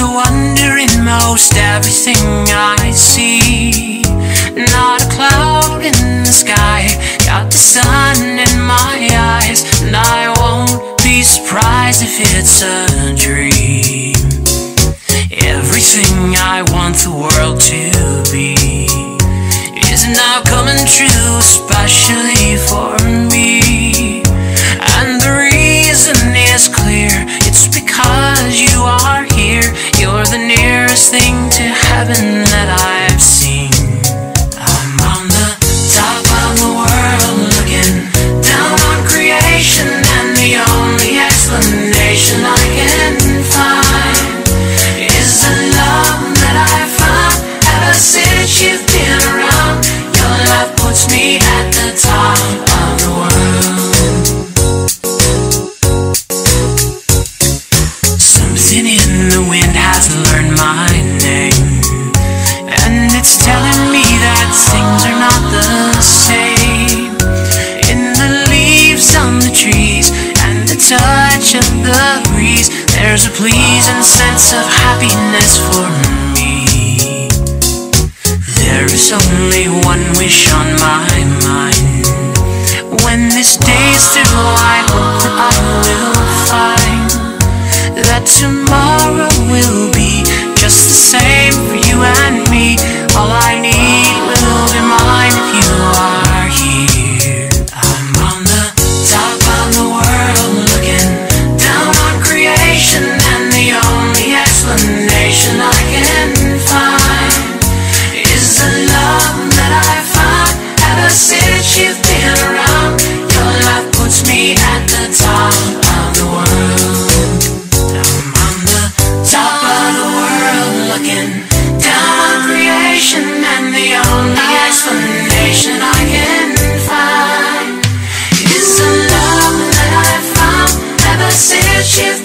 Wondering, a wonder in most everything I see. Not a cloud in the sky, got the sun in my eyes, and I won't be surprised if it's a dream. Everything I want the world to be is now coming true, especially for nearest thing to heaven that I've seen. I'm on the top of the world looking down on creation, and the only explanation I can find is the love that I found ever since you've been around. Your love puts me at the top touch of the breeze, there's a pleasing sense of happiness for me. There is only one wish on my mind. When this day is through, I you've been around. Your love puts me at the top of the world. I'm on the top of the world looking down on creation, and the only explanation I can find is the love that I found ever since you've